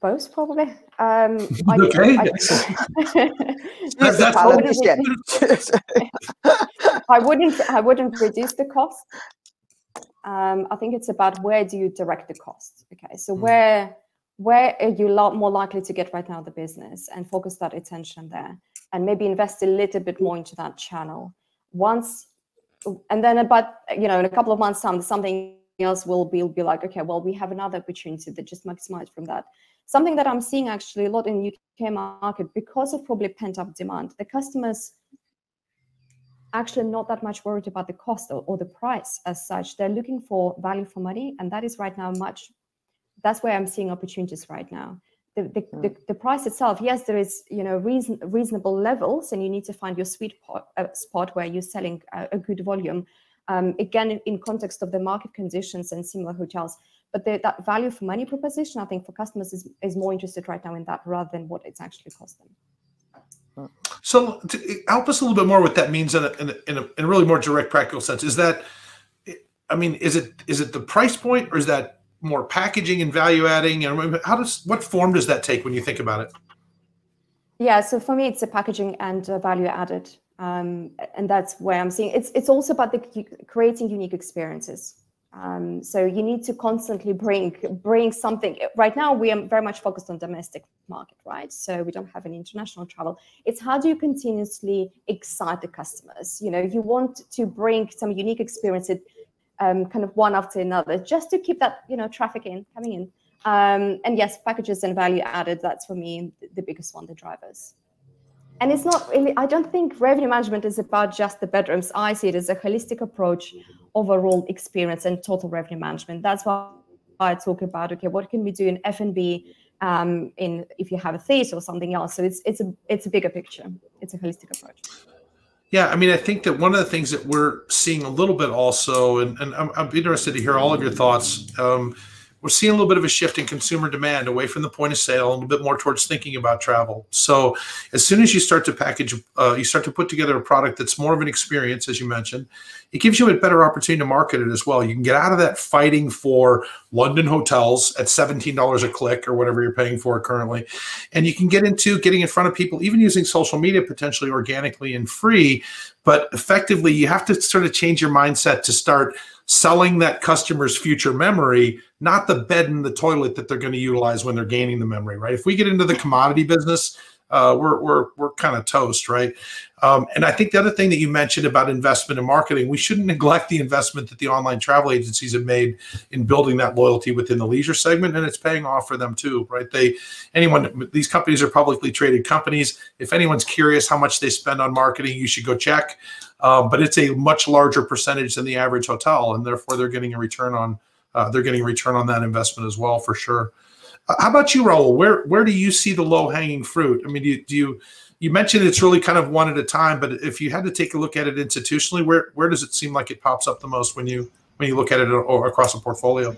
Both, probably. Um, okay. I, I, that's, that's I, wouldn't, I wouldn't. I wouldn't reduce the cost. Um, I think it's about where do you direct the cost. Okay, so mm. where where are you lot more likely to get right now the business and focus that attention there, and maybe invest a little bit more into that channel. Once, and then about you know in a couple of months time something else will be, will be like okay well we have another opportunity to just maximize from that something that i'm seeing actually a lot in uk market because of probably pent up demand the customers actually not that much worried about the cost or, or, the price as such. They're looking for value for money, and that is right now much. That's where I'm seeing opportunities right now. The, the, mm. the, the, price itself, yes, there is you know reason, reasonable levels, and you need to find your sweet pot, uh, spot where you're selling a, a good volume. Um, again, in, in, context of the market conditions and similar hotels, but the, that value for money proposition, I think for customers is, is more interested right now in that rather than what it's actually cost them. So help us a little bit more what that means in a, in a, in, a, in a really more direct practical sense. Is that, I mean, is it is it the price point or is that more packaging and value adding? And how does what form does that take when you think about it? Yeah, so for me, it's the packaging and uh, value added, um, and that's where I'm seeing it's. It's also about the creating unique experiences. Um, so you need to constantly bring bring something. Right now, we are very much focused on domestic market, right? So we don't have any international travel. It's how do you continuously excite the customers? You know, you want to bring some unique experiences, um, kind of one after another, just to keep that you know traffic in coming in. Um, and yes, packages and value added. That's for me the biggest one, the drivers. And it's not really. I don't think revenue management is about just the bedrooms. I see it as a holistic approach overall experience and total revenue management. That's why I talk about okay, what can we do in F and B, um, in if you have a theater or something else. So it's it's a it's a bigger picture. It's a holistic approach. Yeah, I mean, I think that one of the things that we're seeing a little bit also, and, and I'm, I'm interested to hear all of your thoughts. Um, we're seeing a little bit of a shift in consumer demand away from the point of sale, a little bit more towards thinking about travel. So, as soon as you start to package, uh, you start to put together a product that's more of an experience, as you mentioned, it gives you a better opportunity to market it as well. You can get out of that fighting for London hotels at $17 a click or whatever you're paying for currently. And you can get into getting in front of people, even using social media potentially organically and free. But effectively, you have to sort of change your mindset to start selling that customer's future memory, not the bed and the toilet that they're going to utilize when they're gaining the memory, right? If we get into the commodity business, uh, we're we're we're kind of toast, right? Um, and I think the other thing that you mentioned about investment and marketing, we shouldn't neglect the investment that the online travel agencies have made in building that loyalty within the leisure segment, and it's paying off for them too, right? They anyone these companies are publicly traded companies. If anyone's curious how much they spend on marketing, you should go check. Um, but it's a much larger percentage than the average hotel, and therefore they're getting a return on uh, they're getting a return on that investment as well for sure. How about you, Raul? Where where do you see the low hanging fruit? I mean, do you, do you you mentioned it's really kind of one at a time, but if you had to take a look at it institutionally, where where does it seem like it pops up the most when you when you look at it across a portfolio?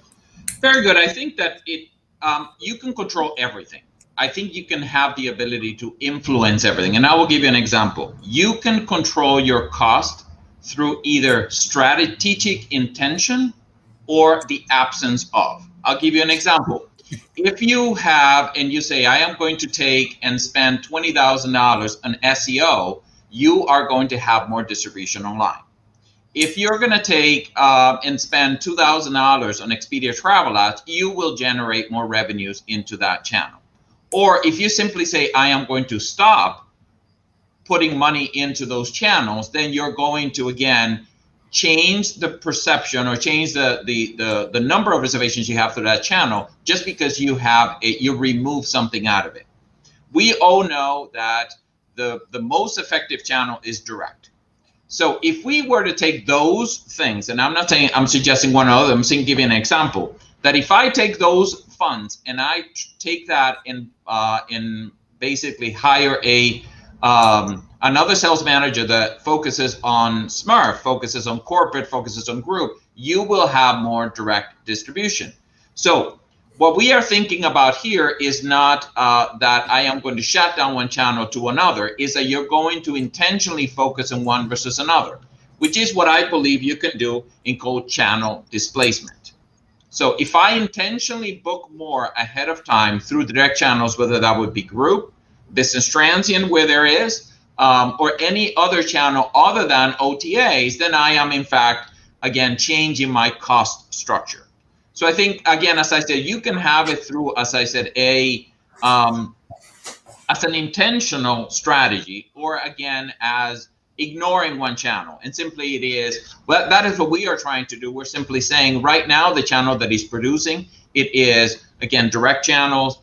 Very good. I think that it um, you can control everything. I think you can have the ability to influence everything. And I will give you an example. You can control your cost through either strategic intention or the absence of. I'll give you an example. If you have and you say, I am going to take and spend $20,000 on SEO, you are going to have more distribution online. If you're going to take uh, and spend $2,000 on Expedia Travel Ads, you will generate more revenues into that channel. Or if you simply say, I am going to stop putting money into those channels, then you're going to, again, change the perception or change the, the, the, the number of reservations you have through that channel just because you have it, you remove something out of it. We all know that the, the most effective channel is direct. So if we were to take those things, and I'm not saying I'm suggesting one of them, I'm saying give you an example. that if I take those funds and I take that and uh, and basically hire a um, another sales manager that focuses on SMERF, focuses on corporate, focuses on group, you will have more direct distribution. So what we are thinking about here is not uh, that I am going to shut down one channel to another, is that you're going to intentionally focus on one versus another, which is what I believe you can do in code channel displacement. So if I intentionally book more ahead of time through direct channels, whether that would be group, business transient where there is, um, or any other channel other than OTAs, then I am in fact, again, changing my cost structure. So I think, again, as I said, you can have it through, as I said, a um, as an intentional strategy, or again, as ignoring one channel. And simply it is, well, that is what we are trying to do. We're simply saying right now, the channel that he's producing, it is, again, direct channels,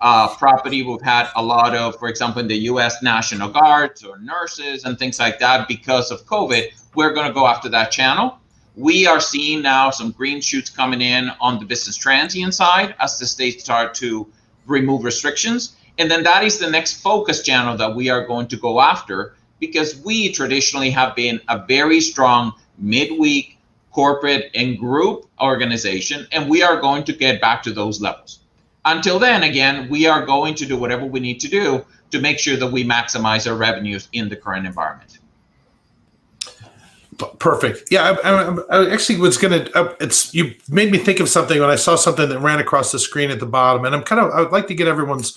uh, property. We've had a lot of, for example, in the U.S. National Guards or nurses and things like that because of COVID. We're going to go after that channel. We are seeing now some green shoots coming in on the business transient side as the states start to remove restrictions. And then that is the next focus channel that we are going to go after because we traditionally have been a very strong midweek corporate and group organization, and we are going to get back to those levels. Until then, again, we are going to do whatever we need to do to make sure that we maximize our revenues in the current environment. Perfect. Yeah, I, I, I actually was gonna. Uh, it's you made me think of something when I saw something that ran across the screen at the bottom, and I'm kind of. I would like to get everyone's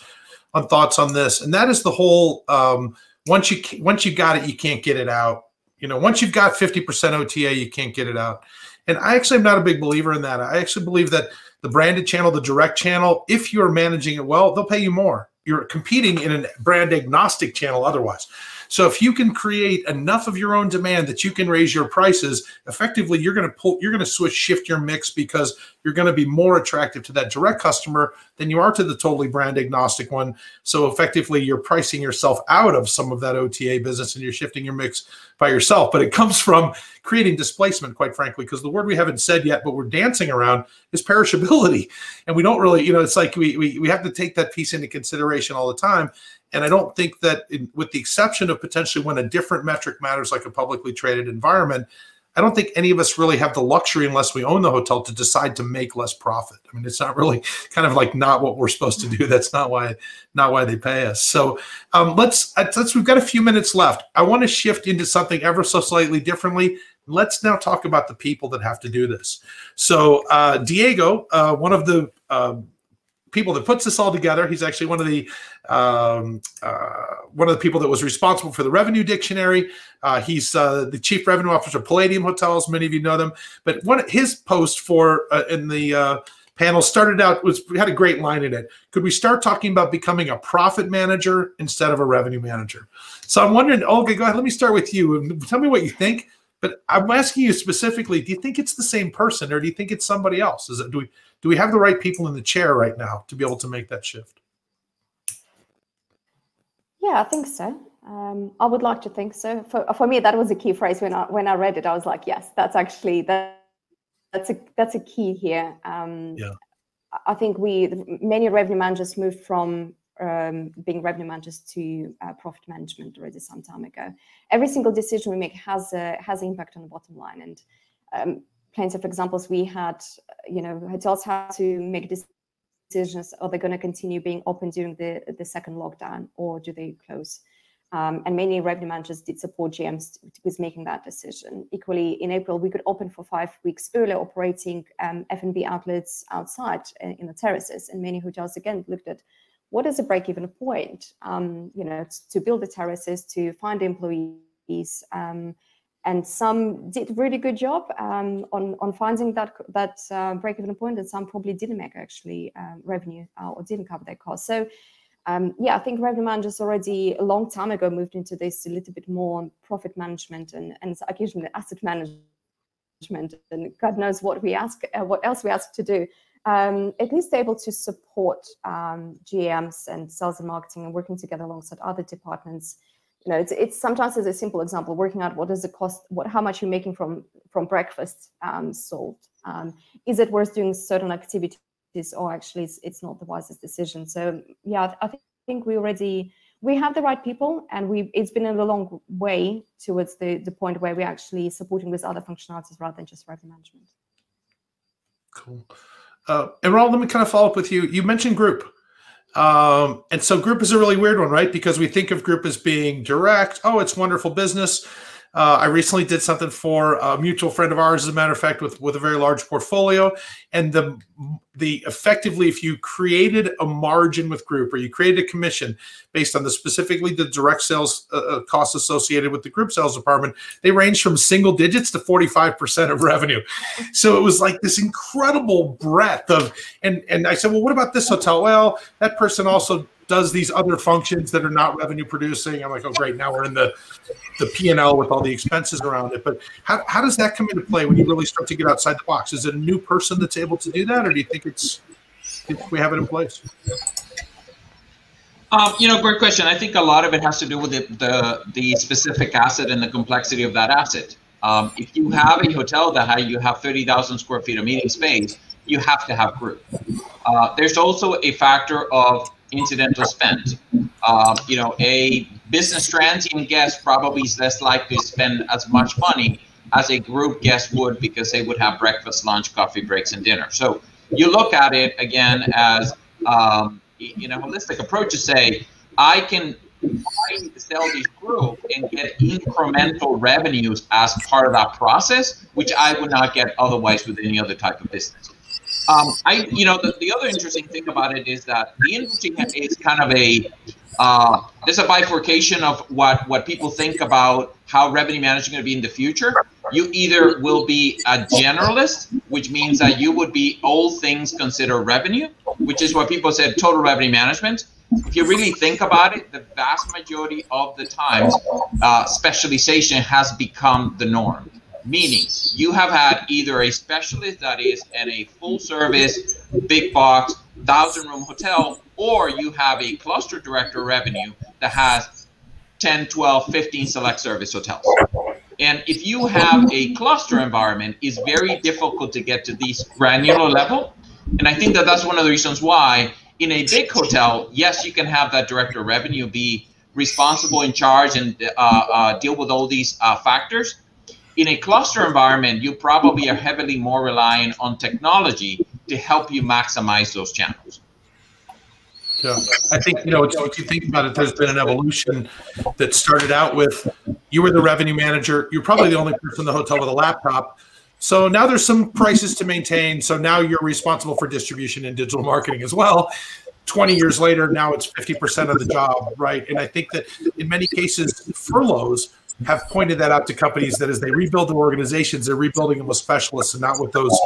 on thoughts on this, and that is the whole. Um, once you once you got it, you can't get it out. You know, once you've got 50% OTA, you can't get it out. And I actually am not a big believer in that. I actually believe that the branded channel, the direct channel, if you're managing it well, they'll pay you more. You're competing in a brand agnostic channel otherwise. So if you can create enough of your own demand that you can raise your prices, effectively you're going to pull you're going to switch shift your mix because you're going to be more attractive to that direct customer than you are to the totally brand agnostic one. So effectively you're pricing yourself out of some of that OTA business and you're shifting your mix by yourself. But it comes from creating displacement, quite frankly, because the word we haven't said yet, but we're dancing around is perishability. And we don't really, you know, it's like we, we, we have to take that piece into consideration all the time. And I don't think that, in, with the exception of potentially when a different metric matters, like a publicly traded environment, I don't think any of us really have the luxury, unless we own the hotel, to decide to make less profit. I mean, it's not really kind of like not what we're supposed to do. That's not why, not why they pay us. So um, let's let's we've got a few minutes left. I want to shift into something ever so slightly differently. Let's now talk about the people that have to do this. So uh, Diego, uh, one of the um, people that puts this all together. He's actually one of the um, uh, one of the people that was responsible for the revenue dictionary. Uh, he's uh, the chief revenue officer of Palladium Hotels. Many of you know them, but one his post for uh, in the uh, panel started out was had a great line in it. Could we start talking about becoming a profit manager instead of a revenue manager? So I'm wondering, Olga, go ahead. Let me start with you. Tell me what you think. But I'm asking you specifically: Do you think it's the same person, or do you think it's somebody else? Is it do we do we have the right people in the chair right now to be able to make that shift? Yeah, I think so. Um, I would like to think so. For, for me, that was a key phrase when I when I read it. I was like, yes, that's actually that that's a that's a key here. Um, yeah. I think we many revenue managers moved from um, being revenue managers to uh, profit management already some time ago. Every single decision we make has a has impact on the bottom line, and um, plenty of examples we had, you know, hotels had to make decisions, are they going to continue being open during the, the second lockdown or do they close? Um, and many revenue managers did support GMs with making that decision. Equally, in April, we could open for five weeks earlier, operating um, F&B outlets outside uh, in the terraces. And many hotels, again, looked at what is a break-even point, um, you know, to build the terraces, to find employees, um, and some did a really good job um, on on finding that that uh, break even point, and some probably didn't make actually uh, revenue uh, or didn't cover their costs. So. Um, yeah, I think revenue managers already a long time ago moved into this a little bit more profit management and, and occasionally asset management and God knows what we ask, uh, what else we ask to do. Um, at least able to support um, GMs and sales and marketing and working together alongside other departments you know, it's, it's sometimes as a simple example, working out what is the cost, what how much you're making from from breakfast um, sold. Um, is it worth doing certain activities, or actually it's, it's not the wisest decision? So yeah, I think we already we have the right people, and we it's been a long way towards the the point where we're actually supporting with other functionalities rather than just revenue management. Cool. Uh, and Ron, let me kind of follow up with you. You mentioned group. Um, and so group is a really weird one, right? Because we think of group as being direct. Oh, it's wonderful business. Uh, I recently did something for a mutual friend of ours, as a matter of fact, with with a very large portfolio. And the the effectively, if you created a margin with group or you created a commission based on the specifically the direct sales uh, uh costs associated with the group sales department, they range from single digits to forty five percent of revenue. So it was like this incredible breadth of. And and I said, well, what about this hotel? Well, that person also does these other functions that are not revenue producing. I'm like, oh, great. Now we're in the the P and L with all the expenses around it. But how, how does that come into play when you really start to get outside the box? Is it a new person that's able to do that, or do you think it's we have it in place? Um, you know, great question. I think a lot of it has to do with the the, the specific asset and the complexity of that asset. Um, if you have a hotel that has, you have 30,000 square feet of meeting space, you have to have group. Uh, there's also a factor of incidental spend. Uh, you know, a business transient guest probably is less likely to spend as much money as a group guest would because they would have breakfast, lunch, coffee breaks, and dinner. So you look at it again as um, you know holistic approach to say I can sell these group and get incremental revenues as part of that process, which I would not get otherwise with any other type of business. Um, I, you know, the, the other interesting thing about it is that the industry is kind of a uh, there's a bifurcation of what what people think about how revenue management is going to be in the future. You either will be a generalist, which means that you would be all things considered revenue, which is what people said total revenue management. If you really think about it, the vast majority of the times, uh, specialization has become the norm meaning you have had either a specialist that is in a full service, big box, thousand room hotel, or you have a cluster director revenue that has 10, 12, 15 select service hotels. And if you have a cluster environment, it's very difficult to get to this granular level. And I think that that's one of the reasons why in a big hotel, yes, you can have that director revenue be responsible in charge and uh, uh, deal with all these uh, factors in a cluster environment, you probably are heavily more reliant on technology to help you maximize those channels. Yeah, I think you know if you think about it, there's been an evolution that started out with you were the revenue manager. You're probably the only person in the hotel with a laptop. So now there's some prices to maintain. So now you're responsible for distribution and digital marketing as well. 20 years later, now it's 50% of the job, right? And I think that in many cases, furloughs have pointed that out to companies that as they rebuild their organizations, they're rebuilding them with specialists and not with those,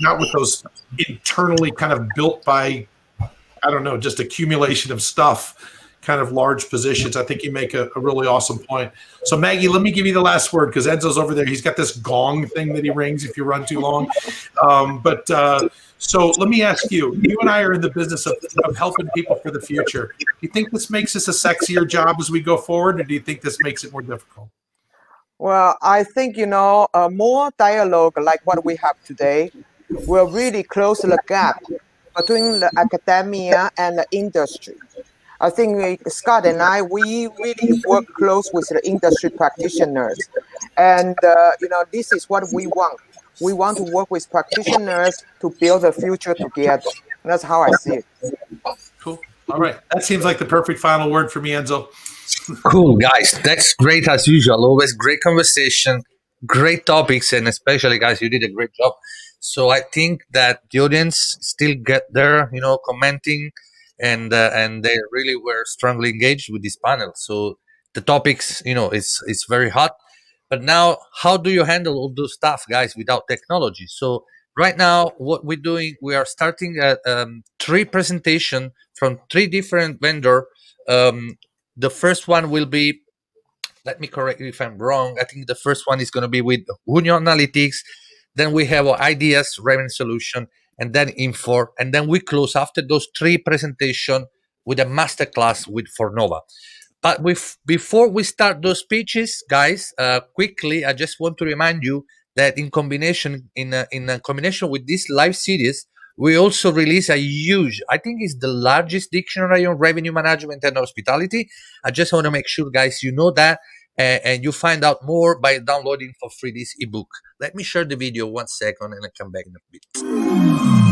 not with those internally kind of built by, I don't know, just accumulation of stuff, kind of large positions. I think you make a, a really awesome point. So Maggie, let me give you the last word because Enzo's over there. He's got this gong thing that he rings if you run too long. Um, but uh, so let me ask you: You and I are in the business of, of helping people for the future. Do you think this makes us a sexier job as we go forward, or do you think this makes it more difficult? Well, I think, you know, a more dialogue like what we have today will really close the gap between the academia and the industry. I think Scott and I, we really work close with the industry practitioners. And, uh, you know, this is what we want. We want to work with practitioners to build the future together. That's how I see it. Cool. All right. That seems like the perfect final word for me, Enzo cool, guys. That's great as usual. Always great conversation, great topics, and especially, guys, you did a great job. So I think that the audience still get there, you know, commenting, and uh, and they really were strongly engaged with this panel. So the topics, you know, it's it's very hot. But now, how do you handle all those stuff, guys, without technology? So right now, what we're doing, we are starting a um, three presentation from three different vendor um, the first one will be let me correct if I'm wrong. I think the first one is going to be with Union Analytics. Then we have our IDeaS, revenue solution, and then Infor. And then we close after those three presentation with a masterclass with Fornova. but with, before we start those pitches, guys, uh, quickly, I just want to remind you that in combination in a, in combination with this live series, we also release a huge, I think it's the largest dictionary on revenue management and hospitality. I just want to make sure, guys, you know that and, and you find out more by downloading for free this ebook. Let me share the video one second and I come back in a bit.